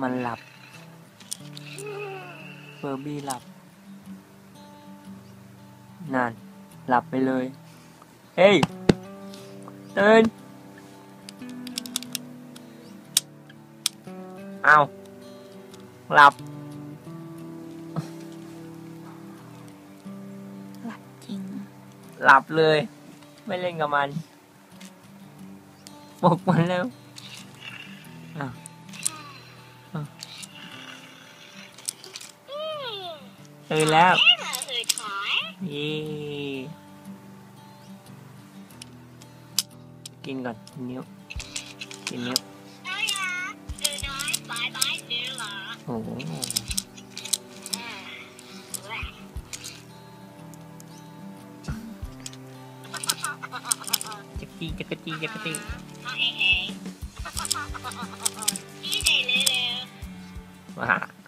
มันหลับเฟอร์บี้หลับนั่นหลับไปเลย เฮ้ยตื่นเอาหลับ หลับจริง หลับเลย ไม่เล่นกับมันปลุกมันแล้วอ้า ตื่นแล้วเย่กินก่อนกินนิ้วกินนิ้วโอ้โหจักจี้จักจี้จักจี้ว้า